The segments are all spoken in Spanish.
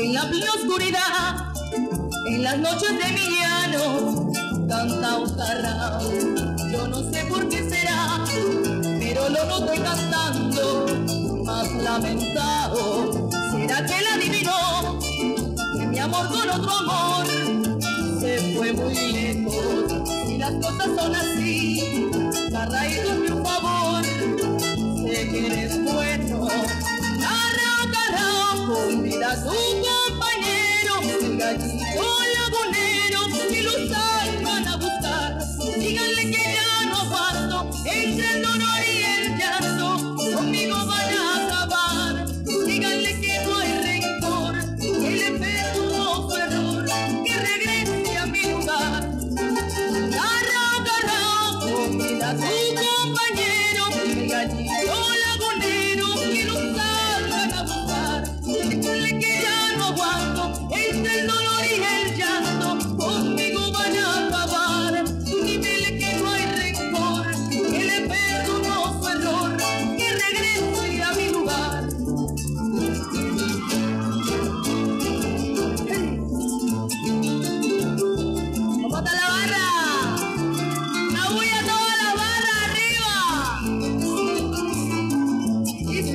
en la pia oscuridad, en las noches de Emiliano, canta Oscarra. Yo no sé por qué será, pero lo noto cantando, más lamentado. compañero, gallito labonero, si lo salvan a buscar, díganle que ya no aguanto, entre el dolor.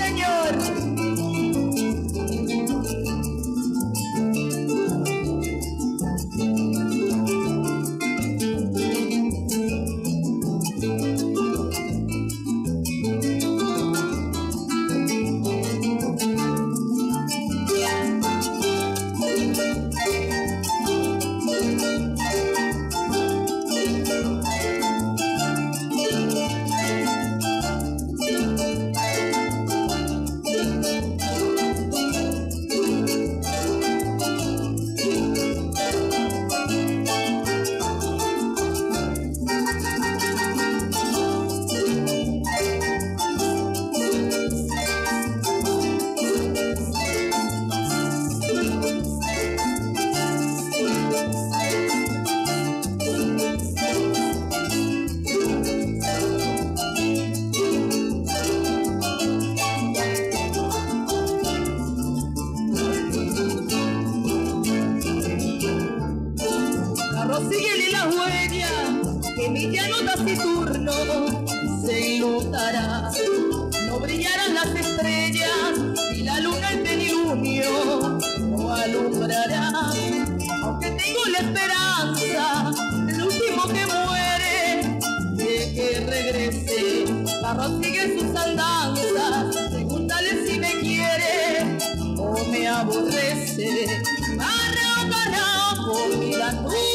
Señor. síguele la huella que mi llano taciturno se inundará. No brillarán las estrellas y la luna en penilunio no alumbrará. Aunque tengo la esperanza, el último que muere, de que regrese. Parro sigue sus andanzas, pregúntale si me quiere o me aborrece. Marro, carajo, mira tú.